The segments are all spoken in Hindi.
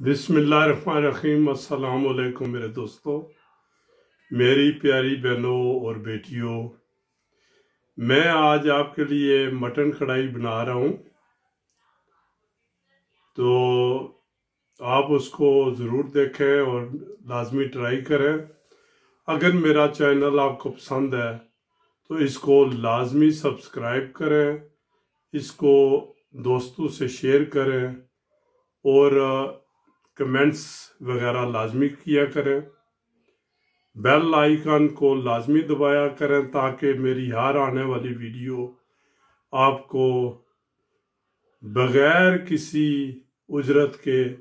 अस्सलाम वालेकुम मेरे दोस्तों, मेरी प्यारी बहनों और बेटियों, मैं आज आपके लिए मटन कढ़ाई बना रहा हूँ। तो आप उसको ज़रूर देखें और लाजमी ट्राई करें। अगर मेरा चैनल आपको पसंद है तो इसको लाजमी सब्सक्राइब करें, इसको दोस्तों से शेयर करें और कमेंट्स वगैरह लाजमी किया करें। बेल आइकन को लाजमी दबाया करें ताकि मेरी हर आने वाली वीडियो आपको बगैर किसी उजरत के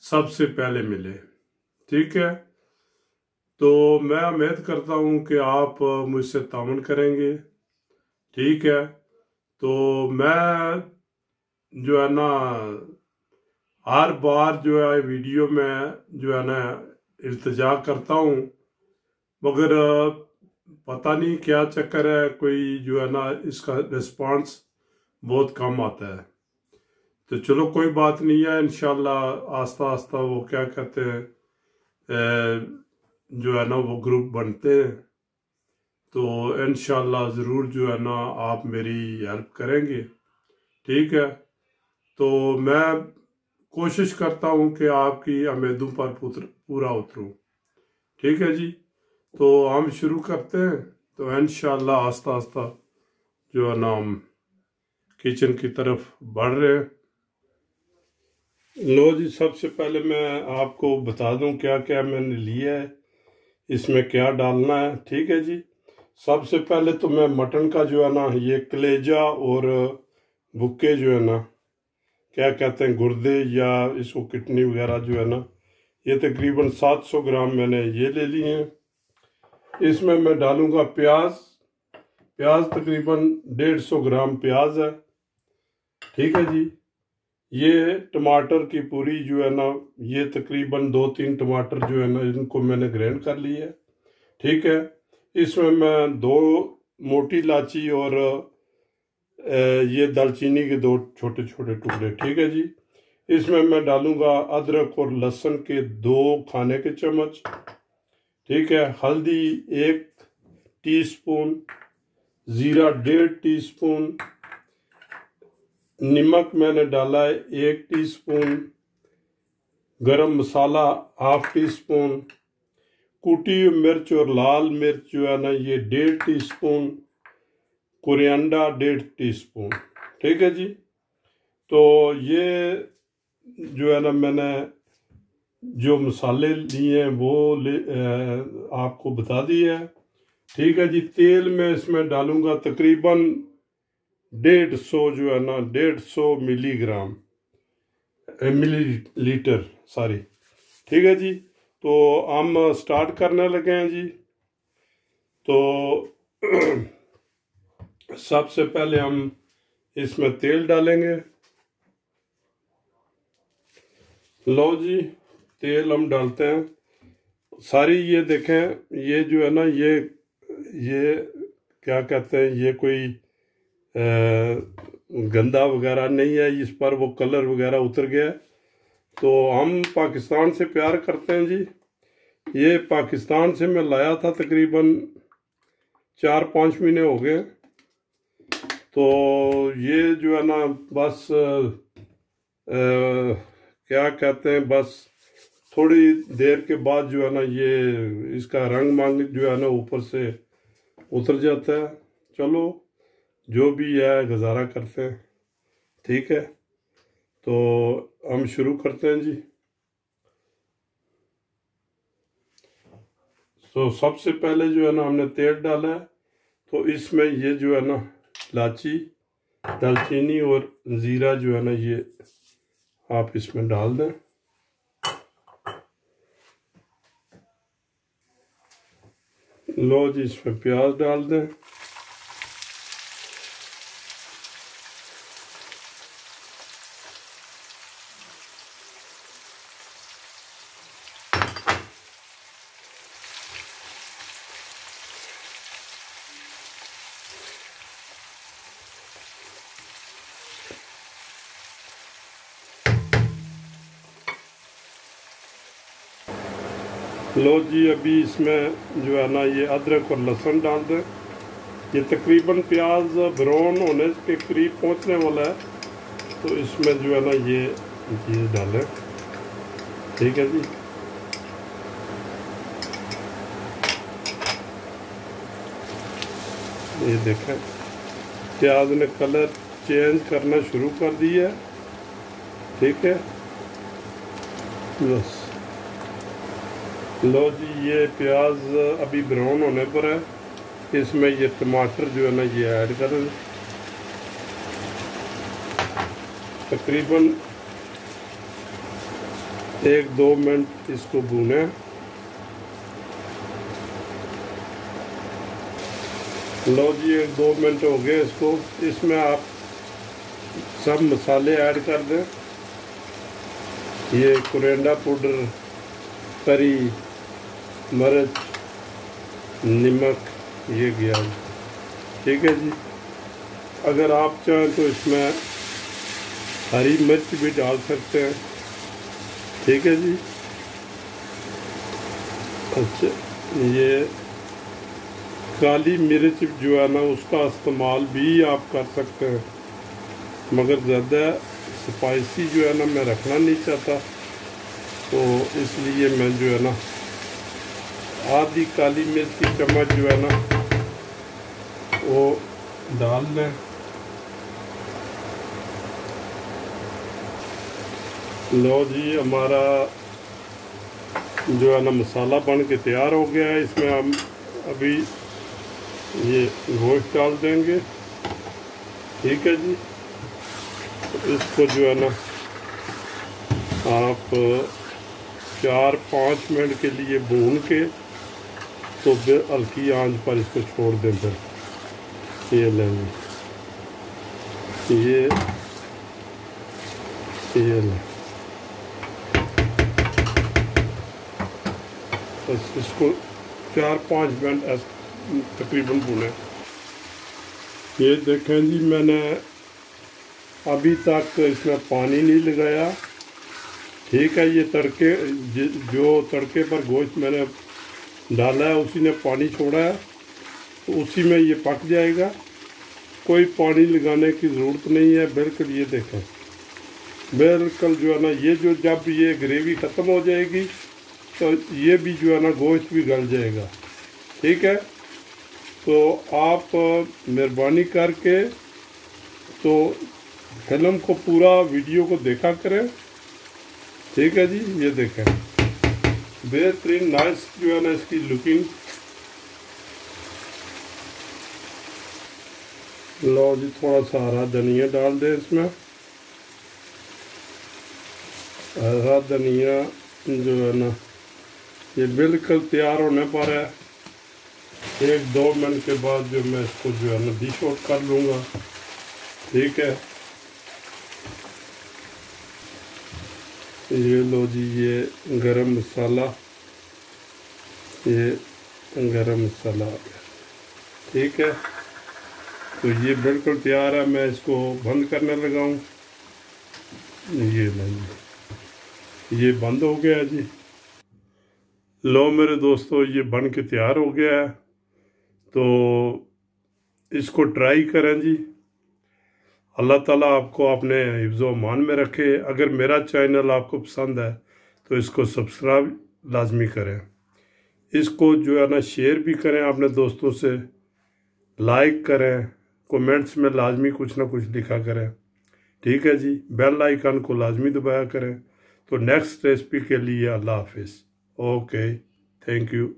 सबसे पहले मिले। ठीक है? तो मैं उम्मीद करता हूँ कि आप मुझसे तावन करेंगे। ठीक है? तो मैं जो है ना हर बार जो है, वीडियो में जो है ना, इल्तजा करता हूँ। मगर, पता नहीं क्या चक्कर है, कोई जो है ना, इसका रिस्पांस बहुत कम आता है। तो चलो, कोई बात नहीं है इनशाला आस्ता आस्ता वो क्या कहते हैं जो है ना, वो ग्रुप बनते हैं। तो इनशाला ज़रूर जो है ना, आप मेरी हेल्प करेंगे। ठीक है? तो मैं कोशिश करता हूँ कि आपकी उम्मीदों पर पूरा उतरूँ। ठीक है जी? तो हम शुरू करते हैं। तो इन आस्ता आस्ता जो है ना हम किचन की तरफ़ बढ़ रहे हैं। लो जी, सबसे पहले मैं आपको बता दूँ क्या क्या मैंने लिया है। इसमें क्या डालना है? ठीक है जी? सबसे पहले तो मैं मटन का जो है ना, ये कलेजा और भुक्के जो है ना क्या कहते हैं गुर्दे या इसको किडनी वगैरह जो है ना, ये तकरीबन 700 ग्राम मैंने ये ले ली हैं। इसमें मैं डालूँगा प्याज। प्याज तकरीबन 150 ग्राम प्याज है। ठीक है जी। ये टमाटर की पूरी जो है ना, ये तकरीबन दो तीन टमाटर जो है ना, इनको मैंने ग्रैंड कर लिया है। ठीक है। इसमें मैं दो मोटी इलाची और ये दालचीनी के दो छोटे छोटे टुकड़े, ठीक है जी? इसमें मैं डालूँगा अदरक और लहसुन के दो खाने के चम्मच, ठीक है? हल्दी एक टीस्पून, ज़ीरा डेढ़ टीस्पून, नमक मैंने डाला है एक टीस्पून, गरम मसाला हाफ़ टी स्पून कुटी मिर्च और लाल मिर्च जो है ना, ये डेढ़ टी स्पून कोरिएंडा डेढ़ टीस्पून, ठीक है जी? तो ये जो है ना, मैंने जो मसाले लिए हैं, वो ले आपको बता दिए है। ठीक है जी, तेल में इसमें डालूँगा तकरीबन डेढ़ सौ जो है ना, डेढ़ सौ मिलीग्राम मिली लीटर सॉरी। ठीक है जी तो हम स्टार्ट करने लगे हैं जी। तो सबसे पहले हम इसमें तेल डालेंगे। लो जी तेल हम डालते हैं। सारी ये देखें ये जो है ना ये ये क्या कहते हैं ये कोई आ, गंदा वगैरह नहीं है इस पर वो कलर वगैरह उतर गया तो हम पाकिस्तान से प्यार करते हैं जी। ये पाकिस्तान से मैं लाया था तकरीबन चार पाँच महीने हो गए। तो ये जो है ना बस आ, क्या कहते हैं बस थोड़ी देर के बाद जो है ना ये इसका रंग मांग जो है ना ऊपर से उतर जाता है। चलो जो भी है गुजारा करते हैं। ठीक है? तो हम शुरू करते हैं जी। तो सबसे पहले जो है ना हमने तेल डाला है। तो इसमें ये जो है ना इलाची दालचीनी और ज़ीरा जो है ना ये आप इसमें डाल दें। लो जी, इसमें प्याज डाल दें। लो जी, अभी इसमें जो है ना ये अदरक और लहसुन डाल दें। ये तकरीबन प्याज, ब्राउन होने के करीब पहुँचने वाला है। तो इसमें जो है ना ये ये डालें। ठीक है जी। ये देखें, प्याज ने कलर चेंज करना शुरू कर दिया है। ठीक है। बस। लो जी, ये प्याज अभी ब्राउन होने पर है। इसमें ये टमाटर जो है ना, ये ऐड करें। तकरीबन एक दो मिनट इसको भूने। लो जी, एक दो मिनट हो गए इसको। इसमें आप सब मसाले ऐड कर दें। ये कुरेंडा पाउडर करी मिर्च नमक, ये गया ठीक है जी? अगर आप चाहें तो इसमें हरी मिर्च भी डाल सकते हैं। ठीक है जी? अच्छा ये काली मिर्च जो है ना, उसका इस्तेमाल भी आप कर सकते हैं। मगर ज़्यादा स्पाइसी जो है ना, मैं रखना नहीं चाहता। तो इसलिए मैं जो है ना आधी काली मिर्च की चम्मच जो है ना, वो डाल लें लो जी, हमारा जो है ना मसाला बन के तैयार हो गया है। इसमें हम अभी ये गोश्त डाल देंगे। ठीक है जी। इसको जो है ना आप चार पाँच मिनट के लिए भून के तो फिर हल्की आँच पर इसको छोड़ दें फिर। ये लेंगे ये ये लें। बस इसको चार पाँच मिनट तकरीबन भूने। ये देखें जी, मैंने अभी तक इसमें पानी नहीं लगाया। ठीक है, ये तड़के, जो तड़के पर गोश्त मैंने डाला है, उसी ने पानी छोड़ा है तो उसी में ये पक जाएगा। कोई पानी लगाने की ज़रूरत नहीं है, बिल्कुल ये देखें। बिल्कुल जो है ना, ये जो जब ये ग्रेवी ख़त्म हो जाएगी तो ये भी जो है ना, गोश्त भी गल जाएगा। ठीक है? तो आप मेहरबानी करके तो फ़िल्म को पूरा, वीडियो को देखा करें। ठीक है जी? ये देखें। बेहतरीन नाइस जो है ना इसकी लुकिंग लो जी, थोड़ा सा हरा धनिया डाल दें इसमें। हरा धनिया जो है ना, ये बिल्कुल तैयार होने पर है। एक दो मिनट के बाद जो मैं इसको जो है ना डिश आउट कर लूँगा। ठीक है? ये लो जी, ये गरम मसाला, ये गरम मसाला आ गया। ठीक है? तो ये बिल्कुल तैयार है, मैं इसको बंद करने लगा हूँ। ये नहीं ये बंद हो गया जी। लो मेरे दोस्तों, ये बन के तैयार हो गया है। तो इसको ट्राई करें जी। अल्लाह ताला आपको अपने हिफ्ज़ मान में रखे। अगर मेरा चैनल आपको पसंद है तो इसको सब्सक्राइब लाजमी करें। इसको जो है ना, शेयर भी करें अपने दोस्तों से, लाइक करें, कमेंट्स में लाजमी कुछ ना कुछ लिखा करें। ठीक है जी, बेल आइकन को लाजमी दबाया करें। तो नेक्स्ट रेसिपी के लिए अल्लाह हाफिज़। Okay, thank you.